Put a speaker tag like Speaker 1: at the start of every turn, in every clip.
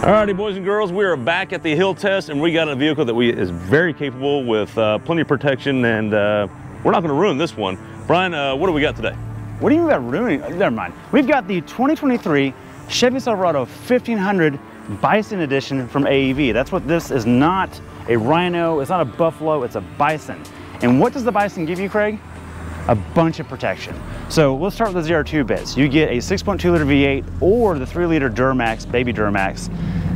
Speaker 1: Alrighty, boys and girls, we are back at the hill test, and we got a vehicle that we is very capable with uh, plenty of protection, and uh, we're not going to ruin this one. Brian, uh, what do we got today?
Speaker 2: What do you by ruining? Never mind. We've got the 2023 Chevy Silverado 1500 Bison Edition from AEV. That's what this is not a Rhino, it's not a Buffalo, it's a Bison. And what does the Bison give you, Craig? A bunch of protection. So let's start with the ZR2 bits. You get a 6.2 liter V8 or the 3 liter Duramax, baby Duramax.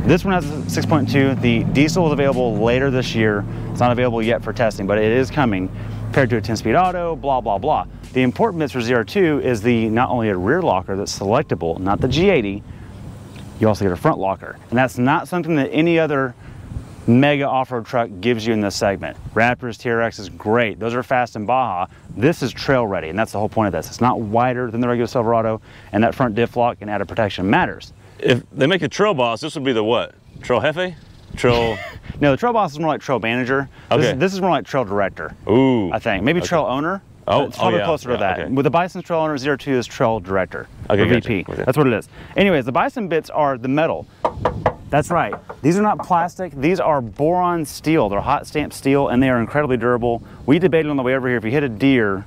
Speaker 2: This one has a 6.2. The diesel is available later this year. It's not available yet for testing, but it is coming paired to a 10-speed auto, blah, blah, blah. The important bits for ZR2 is the not only a rear locker that's selectable, not the G80, you also get a front locker. And that's not something that any other mega off-road truck gives you in this segment. Raptors, TRX is great. Those are fast in Baja. This is trail ready, and that's the whole point of this. It's not wider than the regular Silverado, and that front diff lock and added protection matters.
Speaker 1: If they make a Trail Boss, this would be the what? Trail Jefe? Trail...
Speaker 2: no, the Trail Boss is more like Trail Manager.
Speaker 1: Okay.
Speaker 2: This, this is more like Trail Director.
Speaker 1: Ooh.
Speaker 2: I think. Maybe
Speaker 1: Okay.
Speaker 2: Trail Owner.
Speaker 1: Oh,
Speaker 2: oh it's probably
Speaker 1: oh, yeah,
Speaker 2: closer to
Speaker 1: yeah,
Speaker 2: that.
Speaker 1: okay.
Speaker 2: With the Bison Trail Owner, Zero Two is Trail Director.
Speaker 1: Okay, gotcha.
Speaker 2: VP.
Speaker 1: Okay.
Speaker 2: That's what it is. Anyways, the Bison bits are the metal. That's right. These are not plastic. These are boron steel. They're hot stamped steel and they are incredibly durable. We debated on the way over here if you hit a deer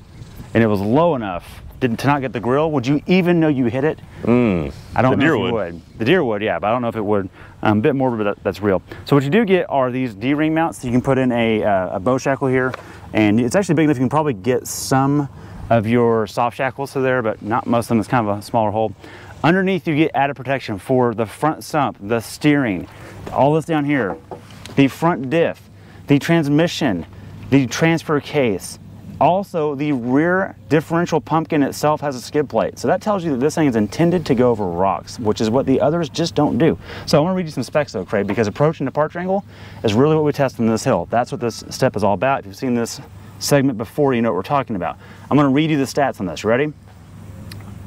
Speaker 2: and it was low enough to not get the grill, would you even know you hit it?
Speaker 1: Mm.
Speaker 2: I don't
Speaker 1: The
Speaker 2: know
Speaker 1: deer
Speaker 2: if
Speaker 1: would.
Speaker 2: would. The deer would, yeah, but I don't know if it would. Um, a bit morbid, but that, that's real. So what you do get are these D-ring mounts. You can put in a, uh, a bow shackle here, and it's actually big enough you can probably get some of your soft shackles to there, but not most of them. It's kind of a smaller hole. Underneath, you get added protection for the front sump, the steering, all this down here, the front diff, the transmission, the transfer case, also, the rear differential pumpkin itself has a skid plate. So that tells you that this thing is intended to go over rocks, which is what the others just don't do. So I want to read you some specs though, Craig, because approach and departure angle is really what we test on this hill. That's what this step is all about. If you've seen this segment before, you know what we're talking about. I'm going to read you the stats on this. Ready?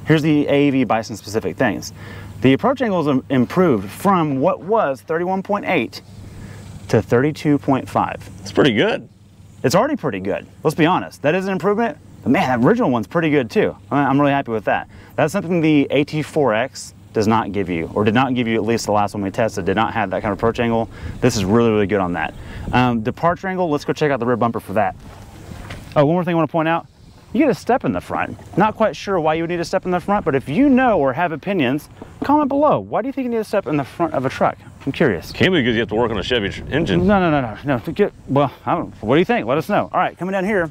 Speaker 2: Here's the AEV Bison specific things. The approach angle is improved from what was 31.8 to 32.5.
Speaker 1: It's pretty good.
Speaker 2: It's already pretty good. Let's be honest. That is an improvement. But man, that original one's pretty good too. I'm really happy with that. That's something the AT4X does not give you, or did not give you at least the last one we tested, did not have that kind of approach angle. This is really, really good on that. Um, departure angle, let's go check out the rear bumper for that. Oh, one more thing I want to point out. You get a step in the front. Not quite sure why you would need a step in the front, but if you know or have opinions, comment below. Why do you think you need a step in the front of a truck? I'm curious.
Speaker 1: Can't be because you have to work on a Chevy engine.
Speaker 2: No, no, no, no, no. Get, well, I don't. What do you think? Let us know. All right, coming down here,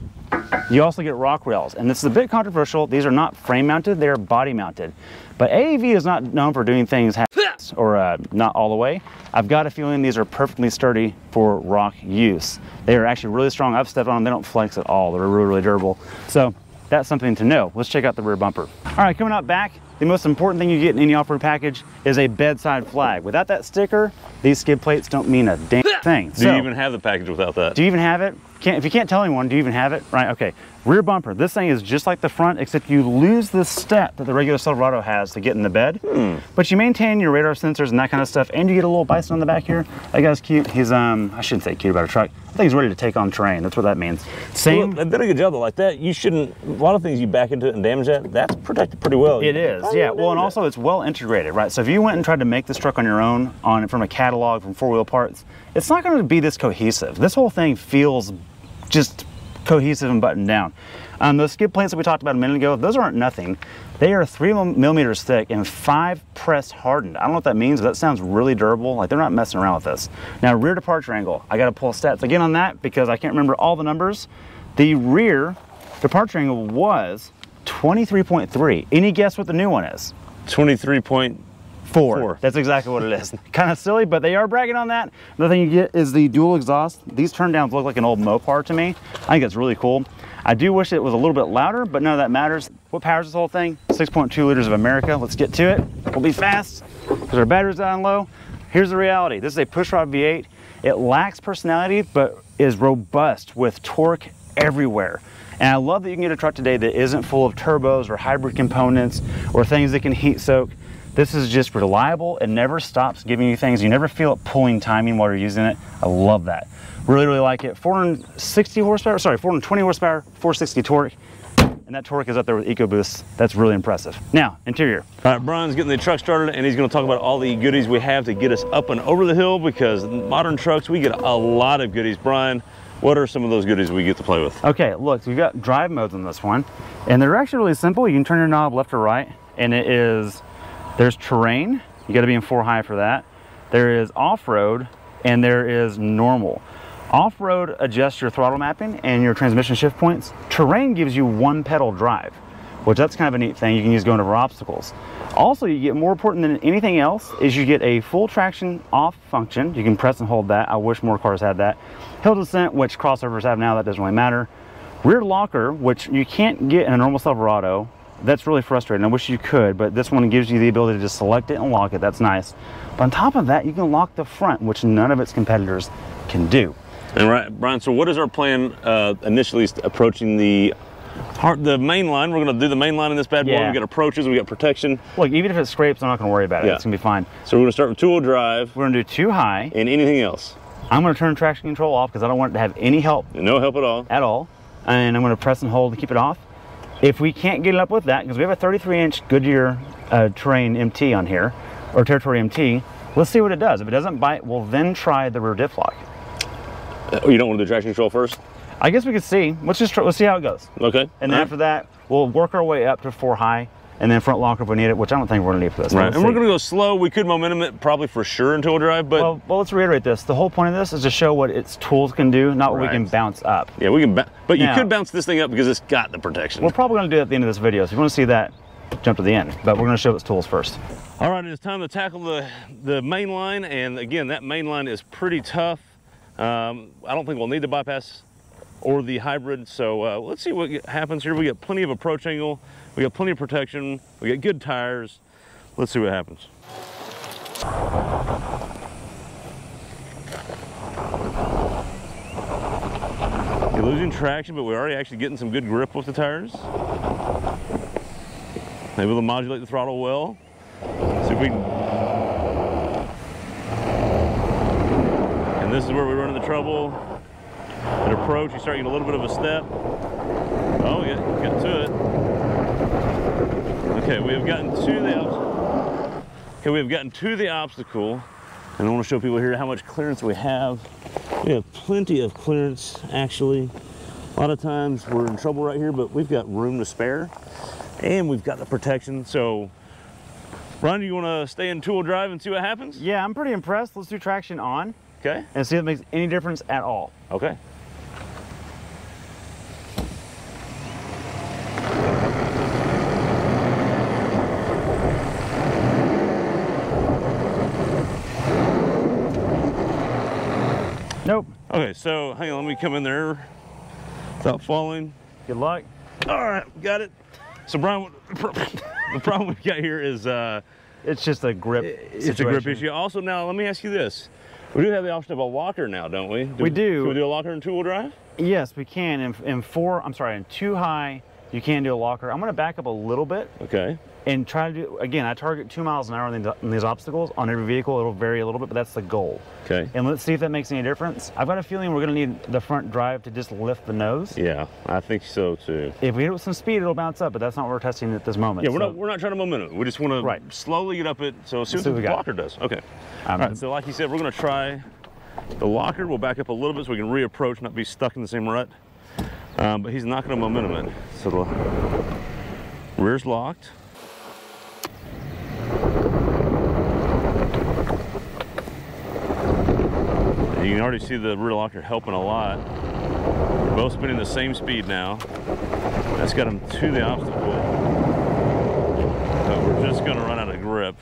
Speaker 2: you also get rock rails, and this is a bit controversial. These are not frame mounted; they are body mounted. But AEV is not known for doing things half or uh, not all the way. I've got a feeling these are perfectly sturdy for rock use. They are actually really strong. I've stepped on them; they don't flex at all. They're really, really durable. So that's something to know. Let's check out the rear bumper. All right, coming out back, the most important thing you get in any off-road package is a bedside flag. Without that sticker, these skid plates don't mean a damn thing.
Speaker 1: Do you even have the package without that?
Speaker 2: Do you even have it? Can't, if you can't tell anyone, do you even have it? Right, okay. Rear bumper. This thing is just like the front, except you lose the step that the regular Silverado has to get in the bed.
Speaker 1: Hmm.
Speaker 2: But you maintain your radar sensors and that kind of stuff, and you get a little bison on the back here. That guy's cute. He's, um, I shouldn't say cute about a truck. I think he's ready to take on terrain. That's what that means. Same.
Speaker 1: Well, they did a good job though. Like that, you shouldn't. A lot of things you back into it and damage that. That's protected pretty well.
Speaker 2: It is, yeah. Well, and
Speaker 1: damage
Speaker 2: also it's well integrated, right? So if you went and tried to make this truck on your own, on it from a catalog from four wheel parts, it's not going to be this cohesive. This whole thing feels just cohesive and buttoned down. Um, those skid plates that we talked about a minute ago, those aren't nothing. They are three millimeters thick and five press hardened. I don't know what that means, but that sounds really durable. Like they're not messing around with this. Now rear departure angle, I gotta pull stats again on that because I can't remember all the numbers. The rear departure angle was 23.3. Any guess what the new one is?
Speaker 1: 23.
Speaker 2: Four.
Speaker 1: Four.
Speaker 2: That's exactly what it is. kind of silly, but they are bragging on that. Another thing you get is the dual exhaust. These turn downs look like an old Mopar to me. I think that's really cool. I do wish it was a little bit louder, but none of that matters. What powers this whole thing? 6.2 liters of America. Let's get to it. We'll be fast because our battery's down low. Here's the reality. This is a pushrod V8. It lacks personality, but is robust with torque everywhere. And I love that you can get a truck today that isn't full of turbos or hybrid components or things that can heat soak. This is just reliable. It never stops giving you things. You never feel it pulling timing while you're using it. I love that. Really, really like it. 460 horsepower, sorry, 420 horsepower, 460 torque. And that torque is up there with EcoBoost. That's really impressive. Now, interior.
Speaker 1: All right, Brian's getting the truck started and he's gonna talk about all the goodies we have to get us up and over the hill because modern trucks, we get a lot of goodies. Brian, what are some of those goodies we get to play with?
Speaker 2: Okay, look, we've got drive modes on this one, and they're actually really simple. You can turn your knob left or right, and it is, there's terrain. You gotta be in four high for that. There is off-road, and there is normal. Off-road adjusts your throttle mapping and your transmission shift points. Terrain gives you one pedal drive, which that's kind of a neat thing you can use going over obstacles. Also, you get more important than anything else is you get a full traction off function. You can press and hold that. I wish more cars had that. Hill descent, which crossovers have now, that doesn't really matter. Rear locker, which you can't get in a normal Silverado. That's really frustrating. I wish you could, but this one gives you the ability to just select it and lock it. That's nice. But on top of that, you can lock the front, which none of its competitors can do.
Speaker 1: And right, Brian, so what is our plan uh, initially approaching the the main line? We're gonna do the main line in this bad boy.
Speaker 2: Yeah.
Speaker 1: We got approaches, we got protection.
Speaker 2: Look, even if it scrapes, I'm not gonna worry about it.
Speaker 1: Yeah.
Speaker 2: It's gonna be fine.
Speaker 1: So we're gonna start with two-wheel drive
Speaker 2: We're gonna do two high.
Speaker 1: and anything else.
Speaker 2: I'm gonna turn traction control off because I don't want it to have any help
Speaker 1: No help at all.
Speaker 2: at all. And I'm gonna press and hold to keep it off. If we can't get it up with that, because we have a 33 inch Goodyear uh, terrain MT on here, or territory MT, let's see what it does. If it doesn't bite, we'll then try the rear diff lock.
Speaker 1: Oh, you don't want to do traction control first?
Speaker 2: I guess we could see. Let's just try, let's see how it goes.
Speaker 1: Okay.
Speaker 2: And then
Speaker 1: right.
Speaker 2: after that, we'll work our way up to four high, and then front locker if we need it, which I don't think we're gonna need for this.
Speaker 1: Right, and we're gonna go slow. We could momentum it probably for sure until drive, but
Speaker 2: Well, well, let's reiterate this. The whole point of this is to show what its tools can do, not what we can bounce up.
Speaker 1: yeah, we can. But you
Speaker 2: Now-
Speaker 1: could bounce this thing up because it's got the protection.
Speaker 2: We're probably going to do it at the end of this video. So if you want to see that, jump to the end. But we're going to show its tools first.
Speaker 1: All right, it's time to tackle the the main line, and again, that main line is pretty tough. Um, I don't think we'll need the bypass or the hybrid. So uh, let's see what happens here. We got plenty of approach angle. We got plenty of protection. We got good tires. Let's see what happens. You're losing traction, but we're already actually getting some good grip with the tires. Able to modulate the throttle well. See if we can. And this is where we run into trouble. At approach, you start getting a little bit of a step. Oh, yeah, got to it. Okay, we have gotten to the obstacle. Okay, we have gotten to the obstacle. And I want to show people here how much clearance we have. We have plenty of clearance, actually. A lot of times we're in trouble right here, but we've got room to spare. And we've got the protection. So, Ron, you want to stay in two-wheel drive and see what happens?
Speaker 2: Yeah, I'm pretty impressed. Let's do traction on
Speaker 1: Okay.
Speaker 2: and see if it makes any difference at all.
Speaker 1: Okay. Okay, so hang on, let me come in there without falling.
Speaker 2: Good luck.
Speaker 1: All right, got it. So Brian, the problem we've got here is uh,
Speaker 2: It's just a grip.
Speaker 1: it's a grip issue. Also, now let me ask you this: we do have the option of a locker now, don't we?
Speaker 2: We do.
Speaker 1: Can we do a locker in two-wheel drive?
Speaker 2: Yes, we can. In, in four, I'm sorry, in two high, you can do a locker. I'm going to back up a little bit
Speaker 1: Okay.
Speaker 2: And try to do, again, I target two miles an hour on these, on these obstacles. On every vehicle, it'll vary a little bit, but that's the goal.
Speaker 1: Okay.
Speaker 2: And let's see if that makes any difference. I've got a feeling we're going to need the front drive to just lift the nose.
Speaker 1: Yeah, I think so too.
Speaker 2: If we hit it with some speed, it'll bounce up, but that's not what we're testing at this moment.
Speaker 1: Yeah, we're
Speaker 2: So,
Speaker 1: not we're not trying to momentum. We just want to
Speaker 2: Right.
Speaker 1: slowly get up it. So see what
Speaker 2: see
Speaker 1: the locker does. Okay.
Speaker 2: um,
Speaker 1: All right. So like you said, we're gonna try the locker. We'll back up a little bit so we can reapproach, not be stuck in the same rut. Um, but he's not gonna momentum it. So the rear's locked. And you can already see the rear locker helping a lot. We're both spinning the same speed now. That's got him to the obstacle. But we're just gonna run out of grip.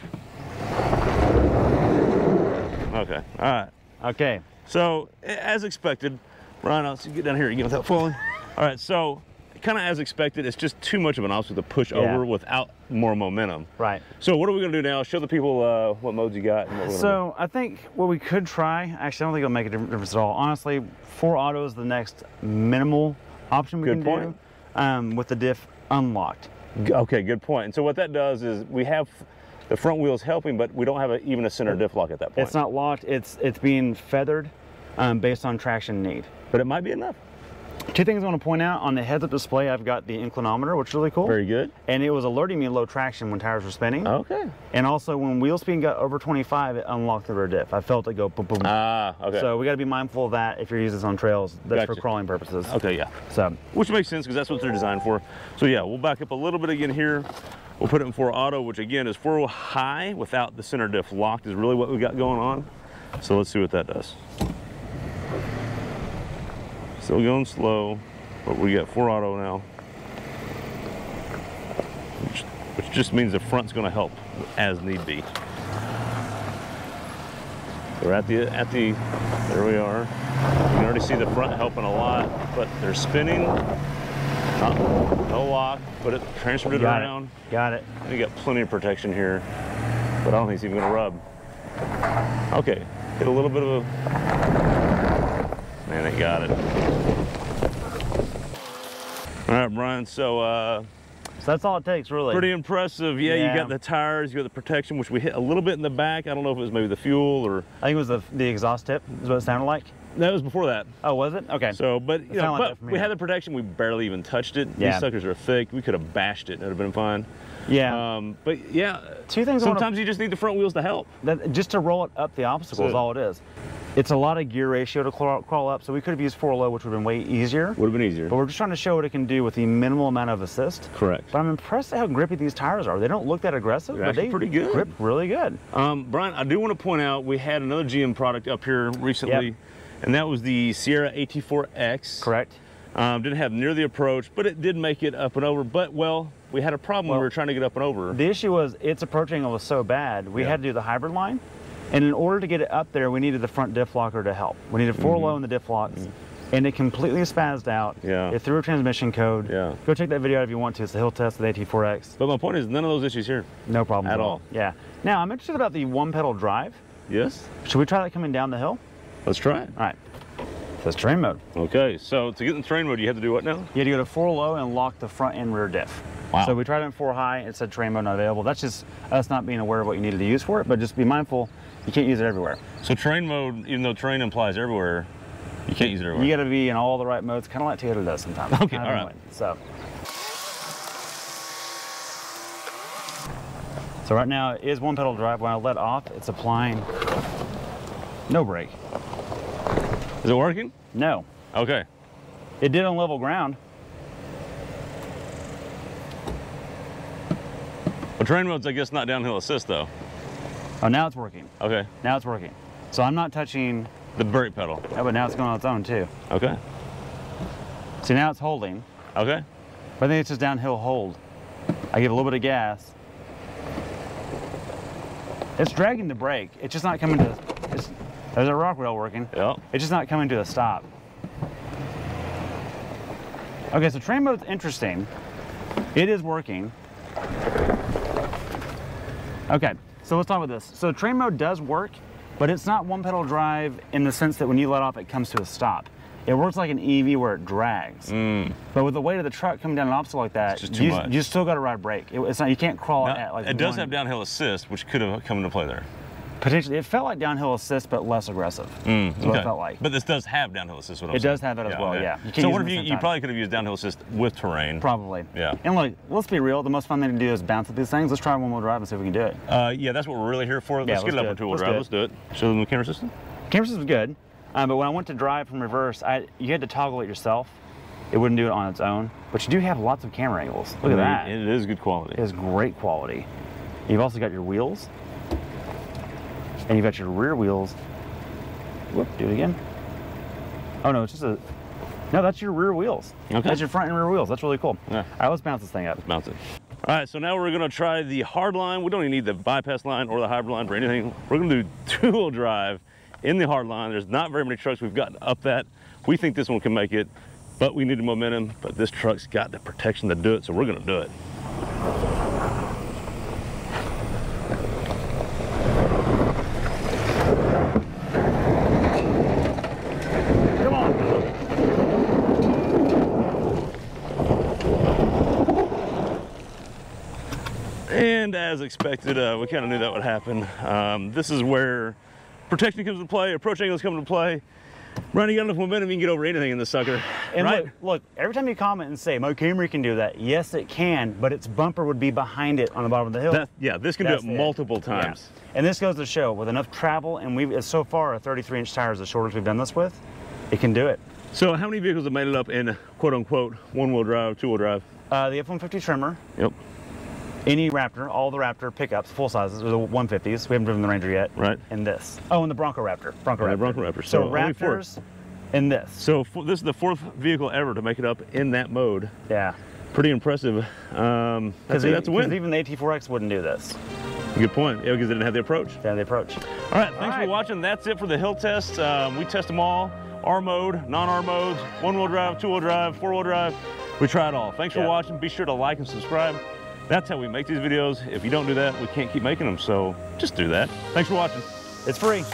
Speaker 1: Okay, all right.
Speaker 2: okay.
Speaker 1: So, as expected, Ryan, I'll get down here again without falling. All right, so kind of as expected, it's just too much of an obstacle to push
Speaker 2: Yeah.
Speaker 1: over without more momentum.
Speaker 2: Right.
Speaker 1: So, what are we gonna do now? Show the people uh, what modes you got. And what we're gonna
Speaker 2: So I think what we could try, actually, I don't think it'll make a difference at all. Honestly, four auto is the next minimal option we
Speaker 1: Good
Speaker 2: can
Speaker 1: point.
Speaker 2: do um, with the diff unlocked.
Speaker 1: Okay, good point. And so, what that does is we have the front wheels helping, but we don't have a, even a center diff lock at that point.
Speaker 2: It's not locked. It's it's being feathered um, based on traction need.
Speaker 1: but it might be enough.
Speaker 2: Two things I want to point out on the heads-up display, I've got the inclinometer, which is really cool.
Speaker 1: Very good.
Speaker 2: And it was alerting me low traction when tires were spinning.
Speaker 1: Okay.
Speaker 2: And also when wheel speed got over 25, it unlocked the rear diff. I felt it go boom, boom.
Speaker 1: Ah, okay.
Speaker 2: So we got to be mindful of that if you're using this on trails. That's for crawling purposes.
Speaker 1: okay, yeah.
Speaker 2: So
Speaker 1: Which makes sense because that's what they're designed for. So yeah, we'll back up a little bit again here. We'll put it in four auto, which again is four high without the center diff locked is really what we got going on. So let's see what that does. Still going slow, but we got four auto now. Which, which just means the front's gonna help as need be. We're at the, at the, there we are. You can already see the front helping a lot, but they're spinning. Not, no lock, but it, transferred it
Speaker 2: got
Speaker 1: around.
Speaker 2: it. Got it.
Speaker 1: And you got plenty of protection here, but I don't think it's even gonna rub. Okay, hit a little bit of a, man, it got it. All right, Brian, so uh,
Speaker 2: So that's all it takes, really.
Speaker 1: pretty impressive. Yeah,
Speaker 2: Yeah.
Speaker 1: you got the tires, you got the protection, which we hit a little bit in the back. I don't know if it was maybe the fuel or,
Speaker 2: I think it was the, the exhaust tip, is what it sounded like.
Speaker 1: that was before that.
Speaker 2: Oh, was it? Okay.
Speaker 1: So, but you know,
Speaker 2: like
Speaker 1: but we had the protection. We barely even touched it.
Speaker 2: Yeah.
Speaker 1: These suckers are thick. We could have bashed it. and It would have been fine.
Speaker 2: yeah.
Speaker 1: Um, but yeah,
Speaker 2: Two things I wanna-
Speaker 1: Sometimes you just need the front wheels to help.
Speaker 2: that, just to roll it up the obstacle
Speaker 1: So-
Speaker 2: is all it is. It's a lot of gear ratio to crawl, crawl up, so we could have used 4 low, which would have been way easier.
Speaker 1: Would have been easier.
Speaker 2: But we're just trying to show what it can do with the minimal amount of assist.
Speaker 1: Correct.
Speaker 2: But I'm impressed at how grippy these tires are. They don't look that aggressive,
Speaker 1: They're
Speaker 2: but they
Speaker 1: pretty good.
Speaker 2: grip really good.
Speaker 1: Um, Brian, I do want to point out we had another GM product up here recently,
Speaker 2: Yep.
Speaker 1: and that was the Sierra AT4X.
Speaker 2: Correct?
Speaker 1: Um, didn't have near the approach, but it did make it up and over. But well, we had a problem when we were trying to get up and over.
Speaker 2: The issue was its approach angle was so bad, we
Speaker 1: Yeah.
Speaker 2: had to do the hybrid line. And in order to get it up there, we needed the front diff locker to help. We needed 4 mm-hmm. low in the diff locks. Mm-hmm. And it completely spazzed out.
Speaker 1: Yeah.
Speaker 2: It threw a transmission code.
Speaker 1: Yeah.
Speaker 2: Go check that video out if you want to. It's the hill test with AT4X.
Speaker 1: but my point is, none of those issues here.
Speaker 2: No problem
Speaker 1: At all.
Speaker 2: Yeah. Now, I'm interested about the one pedal drive.
Speaker 1: Yes.
Speaker 2: Should we try that coming down the hill?
Speaker 1: Let's try it.
Speaker 2: All right. Says terrain mode.
Speaker 1: Okay. So to get in terrain mode, you have to do what now?
Speaker 2: You had to go to four low and lock the front and rear diff.
Speaker 1: Wow.
Speaker 2: So we tried it in four high. It said terrain mode not available. That's just us not being aware of what you needed to use for it. But just be mindful, you can't use it everywhere.
Speaker 1: So terrain mode, even though terrain implies everywhere, you can't use it everywhere.
Speaker 2: You got to be in all the right modes, kind of like Toyota does sometimes.
Speaker 1: Okay, all right.
Speaker 2: annoying. So. So right now it is one pedal drive. When I let off, it's applying no brake.
Speaker 1: Is it working?
Speaker 2: No.
Speaker 1: Okay.
Speaker 2: It did on level ground.
Speaker 1: Well, terrain mode's, I guess, not downhill assist though.
Speaker 2: Oh, now it's working.
Speaker 1: Okay.
Speaker 2: Now it's working. So I'm not touching,
Speaker 1: The brake pedal.
Speaker 2: oh, but now it's going on its own too.
Speaker 1: Okay.
Speaker 2: See, now it's holding.
Speaker 1: Okay.
Speaker 2: But I think it's just downhill hold. I give a little bit of gas. It's dragging the brake. It's just not coming to, it's, there's a rock rail working.
Speaker 1: Yeah.
Speaker 2: It's just not coming to a stop. Okay, so terrain mode's interesting. It is working. Okay, so let's talk about this. So terrain mode does work, but it's not one pedal drive in the sense that when you let off, it comes to a stop. It works like an EV where it drags. But with the weight of the truck coming down an obstacle like that,
Speaker 1: Mm.
Speaker 2: you, you still got to ride brake. It- it's not you can't crawl
Speaker 1: Now,
Speaker 2: at like
Speaker 1: it does
Speaker 2: one-
Speaker 1: have downhill assist, which could have come into play there.
Speaker 2: Potentially. It felt like downhill assist, but less aggressive.
Speaker 1: Mm,
Speaker 2: Is what it felt like.
Speaker 1: But this does have downhill assist. What I'm
Speaker 2: It
Speaker 1: saying.
Speaker 2: does have that as well, yeah. You can't
Speaker 1: So what if you, you probably could have used downhill assist with terrain?
Speaker 2: Probably.
Speaker 1: Yeah.
Speaker 2: And look, let's be real. The most fun thing to do is bounce at these things. Let's try one wheel drive and see if we can do it.
Speaker 1: Uh, yeah, that's what we're really here for. Let's
Speaker 2: Yeah,
Speaker 1: get
Speaker 2: let's
Speaker 1: it up on two-wheel
Speaker 2: Let's
Speaker 1: drive.
Speaker 2: do
Speaker 1: Let's do it. Show them the camera system.
Speaker 2: Camera system was good, um, but when I went to drive from reverse, I you had to toggle it yourself. It wouldn't do it on its own. But you do have lots of camera angles. Look at that.
Speaker 1: It is good quality.
Speaker 2: It is great quality. You've also got your wheels, and you've got your rear wheels. Whoop, do it again. Oh no, it's just a. No, that's your rear wheels.
Speaker 1: Okay.
Speaker 2: That's your front and rear wheels. That's really cool.
Speaker 1: Yeah.
Speaker 2: All right, let's bounce this thing up.
Speaker 1: Let's bounce it. All right, so now we're gonna try the hard line. We don't even need the bypass line or the hybrid line for anything. We're gonna do two-wheel drive in the hard line. There's not very many trucks we've gotten up that. We think this one can make it, but we need the momentum. But this truck's got the protection to do it, so we're gonna do it.
Speaker 2: Come on.
Speaker 1: And as expected, uh, we kind of knew that would happen. Um, this is where protection comes into play, approach angles come into play. Ron, you got enough momentum, you can get over anything in this sucker,
Speaker 2: And
Speaker 1: right?
Speaker 2: look, look, every time you comment and say, my Camry can do that, yes, it can, but its bumper would be behind it on the bottom of the hill.
Speaker 1: That- yeah, this can
Speaker 2: That's
Speaker 1: do it
Speaker 2: it.
Speaker 1: multiple
Speaker 2: Yeah.
Speaker 1: times.
Speaker 2: And this goes to show with enough travel, and we've so far a 33 inch tire is the shortest we've done this with, it can do it.
Speaker 1: So how many vehicles have made it up in quote unquote one-wheel drive, two-wheel drive?
Speaker 2: Uh, the F-150 Tremor,
Speaker 1: Yep,
Speaker 2: any Raptor, all the Raptor pickups, full sizes, or the 150s. We haven't driven the Ranger yet.
Speaker 1: Right.
Speaker 2: And this. Oh, and the Bronco Raptor. Bronco Raptor.
Speaker 1: Bronco Raptor.
Speaker 2: So,
Speaker 1: So.
Speaker 2: Raptors and this.
Speaker 1: So this is the fourth vehicle ever to make it up in that mode.
Speaker 2: Yeah.
Speaker 1: Pretty impressive. Um, I'd that's a win.
Speaker 2: even the AT4X wouldn't do this.
Speaker 1: Good point. Yeah, because they didn't have the approach.
Speaker 2: Yeah, the approach.
Speaker 1: All right, thanks
Speaker 2: right.
Speaker 1: for watching. That's it for the hill test. Um, we test them all. R mode, non-R modes, one-wheel drive, two-wheel drive, four-wheel drive. We try it all. Thanks for watching. Be sure to like and subscribe. That's how we make these videos. If you don't do that, we can't keep making them. So just do that. Thanks for watching.
Speaker 2: It's free.